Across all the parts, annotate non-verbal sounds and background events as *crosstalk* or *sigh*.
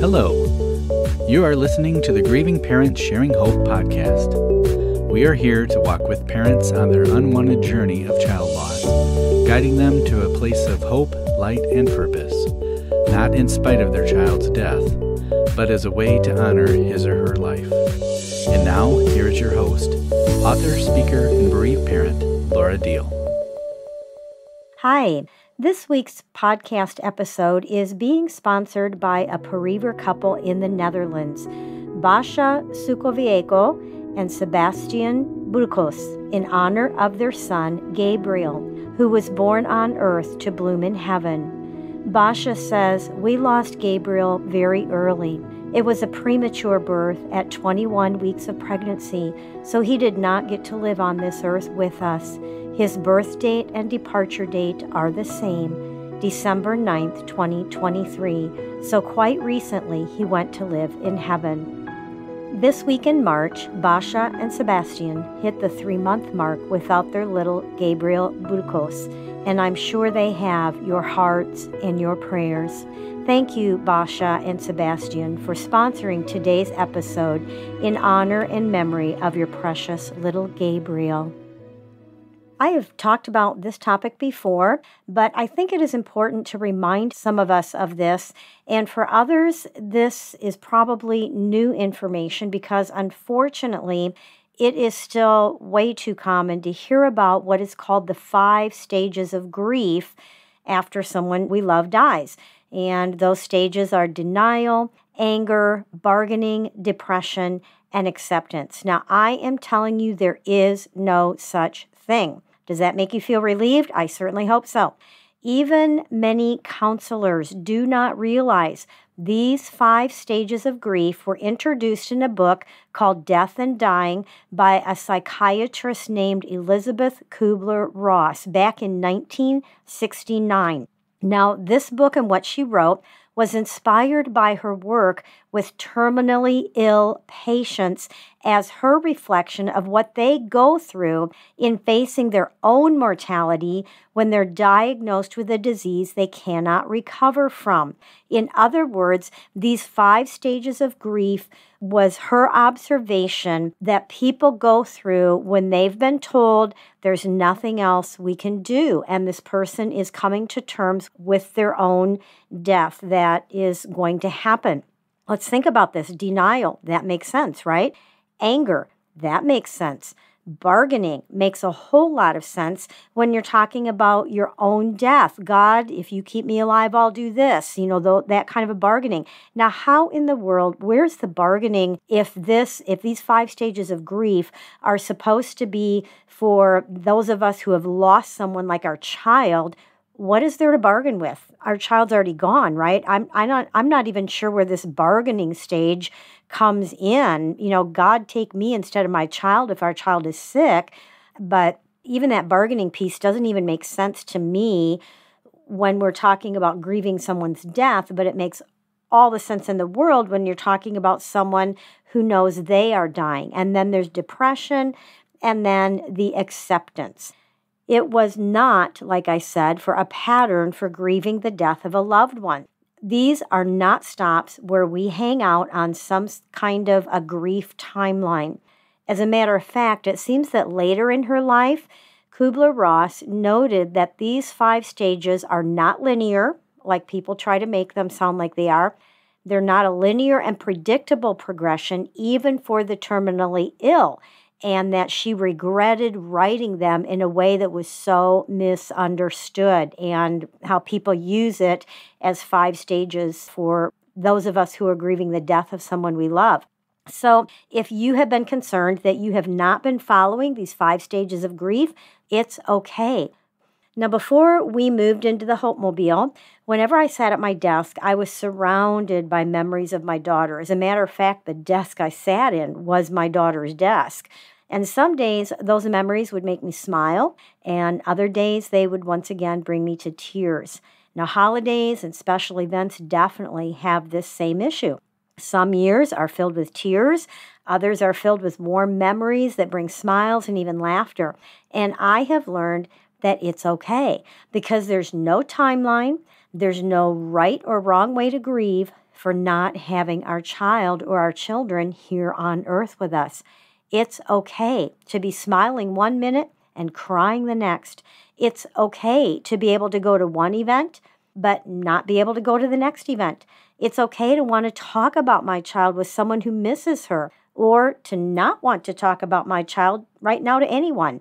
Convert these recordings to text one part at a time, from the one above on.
Hello. You are listening to the Grieving Parents Sharing Hope podcast. We are here to walk with parents on their unwanted journey of child loss, guiding them to a place of hope, light, and purpose, not in spite of their child's death, but as a way to honor his or her life. And now, here is your host, author, speaker, and bereaved parent, Laura Diehl. Hi. This week's podcast episode is being sponsored by a bereaver couple in the Netherlands, Basia Sukovieko and Sebastian Burkos, in honor of their son, Gabriel, who was born on earth to bloom in heaven. Basia says, We lost Gabriel very early. It was a premature birth at 21 weeks of pregnancy, so he did not get to live on this earth with us. His birth date and departure date are the same, December 9th, 2023, so quite recently he went to live in heaven. This week in March, Basia and Sebastian hit the three month mark without their little Gabriel Burkos, and I'm sure they have your hearts and your prayers. Thank you, Basia and Sebastian, for sponsoring today's episode in honor and memory of your precious little Gabriel. I have talked about this topic before, but I think it is important to remind some of us of this. And for others, this is probably new information because unfortunately, it is still way too common to hear about what is called the five stages of grief after someone we love dies. And those stages are denial, anger, bargaining, depression, and acceptance. Now, I am telling you, there is no such thing. Does that make you feel relieved? I certainly hope so. Even many counselors do not realize these five stages of grief were introduced in a book called Death and Dying by a psychiatrist named Elisabeth Kubler Ross back in 1969. Now, this book and what she wrote was inspired by her work with terminally ill patients as her reflection of what they go through in facing their own mortality when they're diagnosed with a disease they cannot recover from. In other words, these five stages of grief was her observation that people go through when they've been told there's nothing else we can do. And this person is coming to terms with their own death that is going to happen. Let's think about this denial. That makes sense, right? Anger. That makes sense bargaining makes a whole lot of sense when you're talking about your own death. God, if you keep me alive, I'll do this, you know, th- that kind of a bargaining. Now, how in the world, where's the bargaining if this, if these five stages of grief are supposed to be for those of us who have lost someone like our child? What is there to bargain with? Our child's already gone, right? I'm, I'm not, I'm not even sure where this bargaining stage comes in. You know, God take me instead of my child if our child is sick. But even that bargaining piece doesn't even make sense to me when we're talking about grieving someone's death, but it makes all the sense in the world when you're talking about someone who knows they are dying. And then there's depression and then the acceptance. It was not, like I said, for a pattern for grieving the death of a loved one. These are not stops where we hang out on some kind of a grief timeline. As a matter of fact, it seems that later in her life, Kubler Ross noted that these five stages are not linear, like people try to make them sound like they are. They're not a linear and predictable progression, even for the terminally ill and that she regretted writing them in a way that was so misunderstood, and how people use it as five stages for those of us who are grieving the death of someone we love. So, if you have been concerned that you have not been following these five stages of grief, it's okay. Now, before we moved into the Hope Mobile, whenever I sat at my desk, I was surrounded by memories of my daughter. As a matter of fact, the desk I sat in was my daughter's desk. And some days those memories would make me smile, and other days they would once again bring me to tears. Now, holidays and special events definitely have this same issue. Some years are filled with tears, others are filled with warm memories that bring smiles and even laughter. And I have learned that it's okay because there's no timeline, there's no right or wrong way to grieve. for not having our child or our children here on earth with us. It's okay to be smiling one minute and crying the next. It's okay to be able to go to one event but not be able to go to the next event. It's okay to want to talk about my child with someone who misses her or to not want to talk about my child right now to anyone.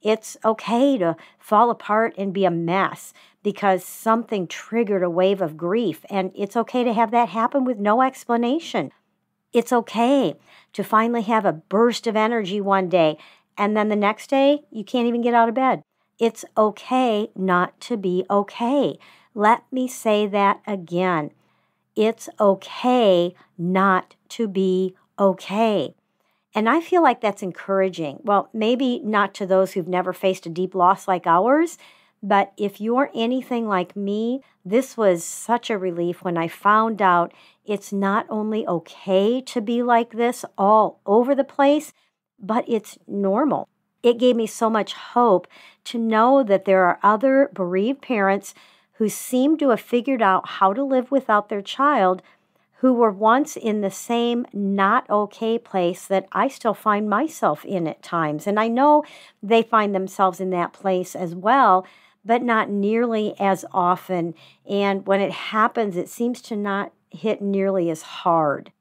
It's okay to fall apart and be a mess because something triggered a wave of grief, and it's okay to have that happen with no explanation. It's okay to finally have a burst of energy one day, and then the next day, you can't even get out of bed. It's okay not to be okay. Let me say that again. It's okay not to be okay. And I feel like that's encouraging. Well, maybe not to those who've never faced a deep loss like ours, but if you're anything like me, this was such a relief when I found out it's not only okay to be like this all over the place, but it's normal. It gave me so much hope to know that there are other bereaved parents who seem to have figured out how to live without their child who were once in the same not okay place that I still find myself in at times. And I know they find themselves in that place as well, but not nearly as often. And when it happens, it seems to not hit nearly as hard.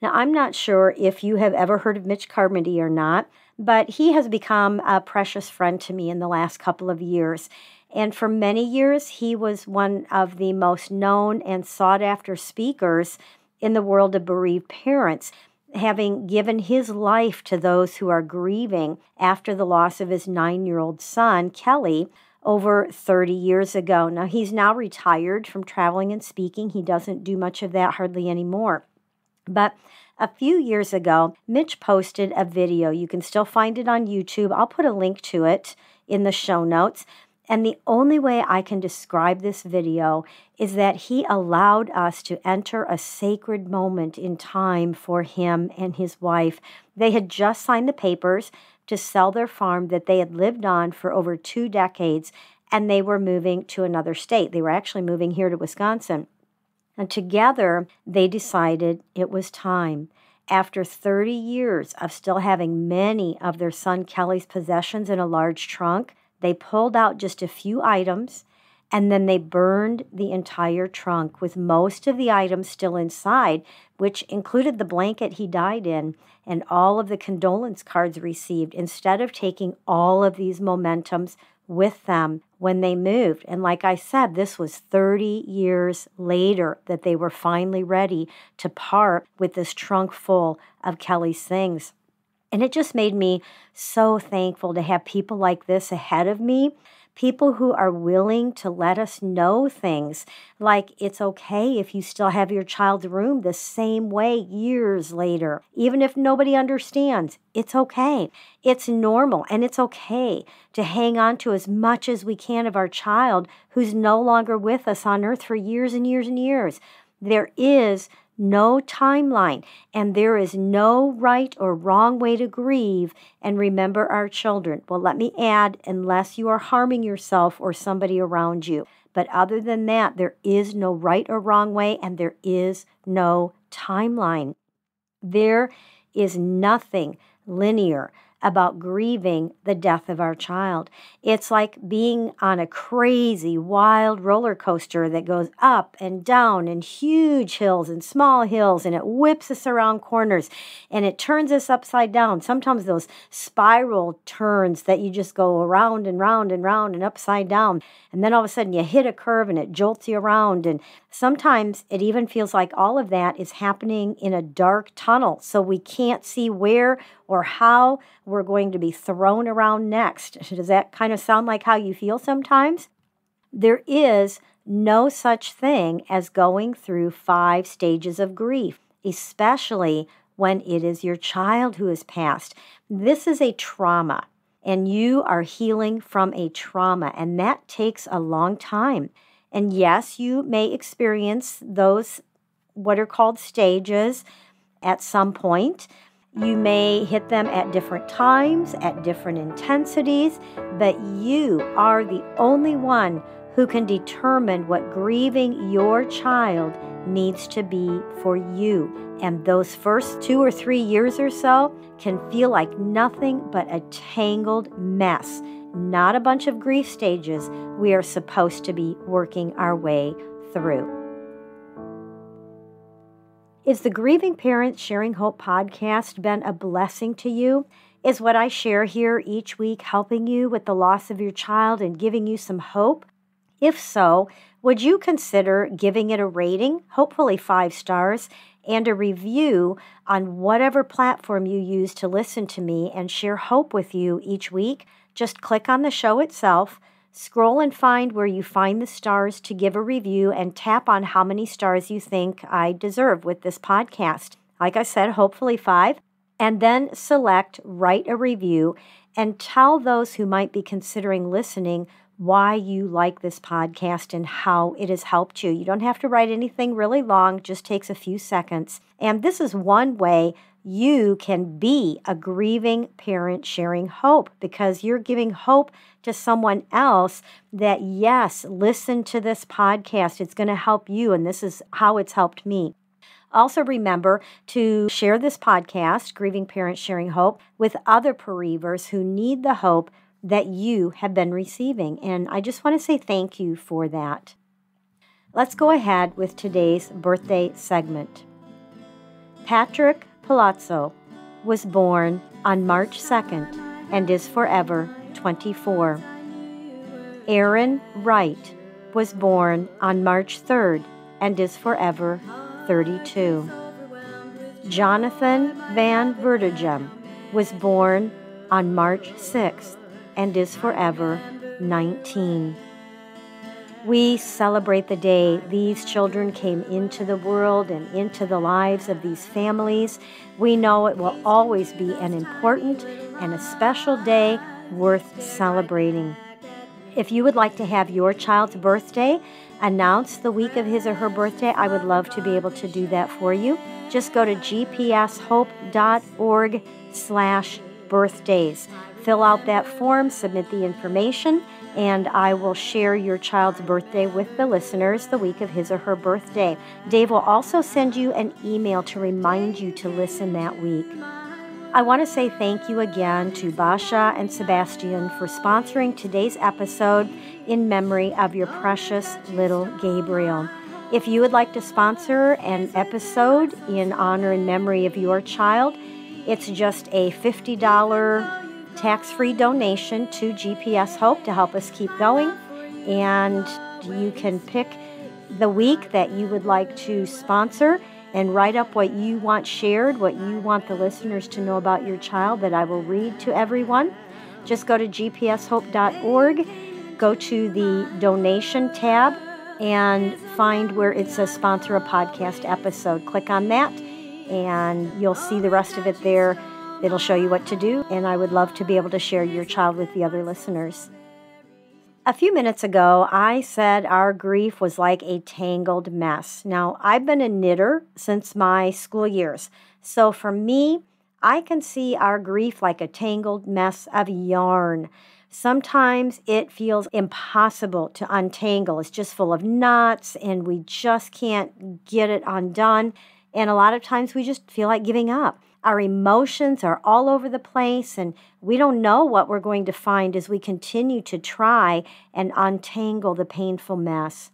Now, I'm not sure if you have ever heard of Mitch Carmody or not, but he has become a precious friend to me in the last couple of years. And for many years, he was one of the most known and sought after speakers in the world of bereaved parents, having given his life to those who are grieving after the loss of his nine year old son, Kelly, over 30 years ago. Now, he's now retired from traveling and speaking. He doesn't do much of that hardly anymore. But a few years ago, Mitch posted a video. You can still find it on YouTube. I'll put a link to it in the show notes. And the only way I can describe this video is that he allowed us to enter a sacred moment in time for him and his wife. They had just signed the papers to sell their farm that they had lived on for over two decades, and they were moving to another state. They were actually moving here to Wisconsin. And together, they decided it was time. After 30 years of still having many of their son Kelly's possessions in a large trunk, they pulled out just a few items and then they burned the entire trunk with most of the items still inside, which included the blanket he died in and all of the condolence cards received, instead of taking all of these momentums with them when they moved. And like I said, this was 30 years later that they were finally ready to part with this trunk full of Kelly's things. And it just made me so thankful to have people like this ahead of me, people who are willing to let us know things like it's okay if you still have your child's room the same way years later, even if nobody understands. It's okay. It's normal and it's okay to hang on to as much as we can of our child who's no longer with us on earth for years and years and years. There is no timeline, and there is no right or wrong way to grieve and remember our children. Well, let me add, unless you are harming yourself or somebody around you. But other than that, there is no right or wrong way, and there is no timeline. There is nothing linear about grieving the death of our child. It's like being on a crazy, wild roller coaster that goes up and down and huge hills and small hills, and it whips us around corners and it turns us upside down. Sometimes those spiral turns that you just go around and round and round and upside down. And then all of a sudden you hit a curve and it jolts you around. And sometimes it even feels like all of that is happening in a dark tunnel. So we can't see where or how we're going to be thrown around next. *laughs* Does that kind of sound like how you feel sometimes? There is no such thing as going through five stages of grief, especially when it is your child who has passed. This is a trauma, and you are healing from a trauma, and that takes a long time. And yes, you may experience those what are called stages at some point. You may hit them at different times, at different intensities, but you are the only one who can determine what grieving your child needs to be for you. And those first two or three years or so can feel like nothing but a tangled mess, not a bunch of grief stages we are supposed to be working our way through. Is the Grieving Parents Sharing Hope podcast been a blessing to you? Is what I share here each week helping you with the loss of your child and giving you some hope? If so, would you consider giving it a rating, hopefully five stars, and a review on whatever platform you use to listen to me and share hope with you each week? Just click on the show itself, scroll and find where you find the stars to give a review, and tap on how many stars you think I deserve with this podcast. Like I said, hopefully five. And then select Write a Review and tell those who might be considering listening why you like this podcast and how it has helped you. You don't have to write anything really long, just takes a few seconds. And this is one way you can be a grieving parent sharing hope because you're giving hope to someone else that, yes, listen to this podcast. It's going to help you. And this is how it's helped me. Also, remember to share this podcast, Grieving Parents Sharing Hope, with other bereavers who need the hope that you have been receiving. And I just want to say thank you for that. Let's go ahead with today's birthday segment. Patrick Palazzo was born on March 2nd and is forever 24. Aaron Wright was born on March 3rd and is forever 32. Jonathan Van Vertigem was born on March 6th and is forever 19. We celebrate the day these children came into the world and into the lives of these families. We know it will always be an important and a special day worth celebrating. If you would like to have your child's birthday announced the week of his or her birthday, I would love to be able to do that for you. Just go to gpshope.org slash birthdays. Fill out that form, submit the information, and I will share your child's birthday with the listeners the week of his or her birthday. Dave will also send you an email to remind you to listen that week. I want to say thank you again to Basia and Sebastian for sponsoring today's episode in memory of your precious little Gabriel. If you would like to sponsor an episode in honor and memory of your child, it's just a $50 tax free donation to GPS Hope to help us keep going. And you can pick the week that you would like to sponsor and write up what you want shared, what you want the listeners to know about your child that I will read to everyone. Just go to gpshope.org, go to the donation tab, and find where it says sponsor a podcast episode. Click on that, and you'll see the rest of it there It'll show you what to do, and I would love to be able to share your child with the other listeners. A few minutes ago, I said our grief was like a tangled mess. Now, I've been a knitter since my school years. So for me, I can see our grief like a tangled mess of yarn. Sometimes it feels impossible to untangle. It's just full of knots and we just can't get it undone. And a lot of times we just feel like giving up. Our emotions are all over the place, and we don't know what we're going to find as we continue to try and untangle the painful mess.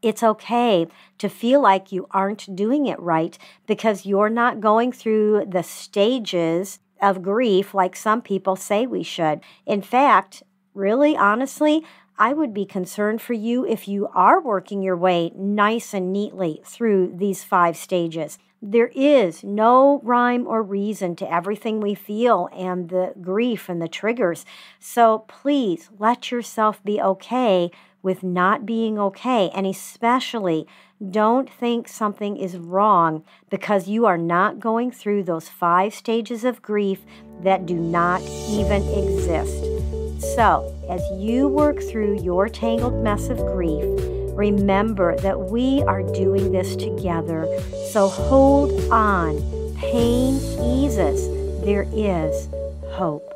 It's okay to feel like you aren't doing it right because you're not going through the stages of grief like some people say we should. In fact, really, honestly, I would be concerned for you if you are working your way nice and neatly through these five stages. There is no rhyme or reason to everything we feel and the grief and the triggers. So please let yourself be okay with not being okay. And especially, don't think something is wrong because you are not going through those five stages of grief that do not even exist. So, as you work through your tangled mess of grief, remember that we are doing this together. So hold on. Pain eases. There is hope.